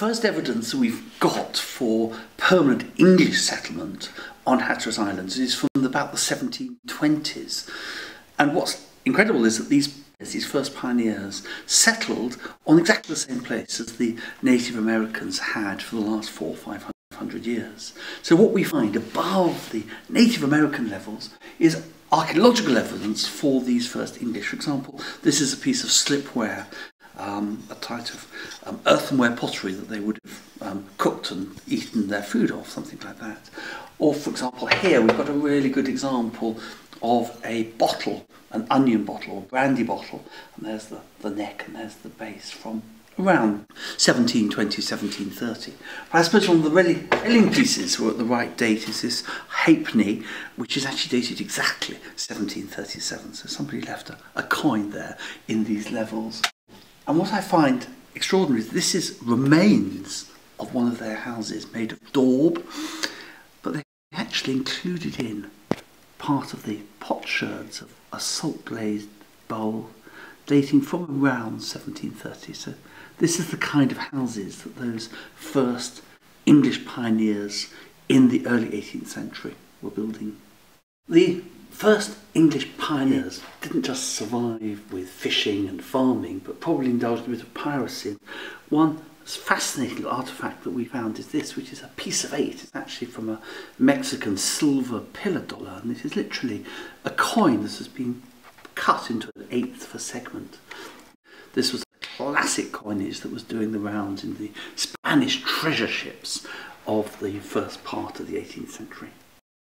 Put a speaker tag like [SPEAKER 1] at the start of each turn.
[SPEAKER 1] first evidence we've got for permanent English settlement on Hatteras Islands is from about the 1720s. And what's incredible is that these these first pioneers settled on exactly the same place as the Native Americans had for the last four, five hundred years. So what we find above the Native American levels is archaeological evidence for these first English. For example, this is a piece of slipware um, a type of um, earthenware pottery that they would have um, cooked and eaten their food off, something like that. Or, for example, here we've got a really good example of a bottle, an onion bottle or brandy bottle, and there's the, the neck and there's the base from around 1720, 1730. But I suppose one of the really telling pieces were at the right date is this halfpenny, which is actually dated exactly 1737. So somebody left a, a coin there in these levels. And what I find extraordinary is this is remains of one of their houses made of daub, but they actually included in part of the potsherds of a salt glazed bowl dating from around 1730. So this is the kind of houses that those first English pioneers in the early 18th century were building. The first English pioneers didn't just survive with fishing and farming, but probably indulged a bit of piracy. One fascinating artifact that we found is this, which is a piece of eight. It's actually from a Mexican silver pillar dollar, and this is literally a coin that has been cut into an eighth of a segment. This was a classic coinage that was doing the rounds in the Spanish treasure ships of the first part of the 18th century.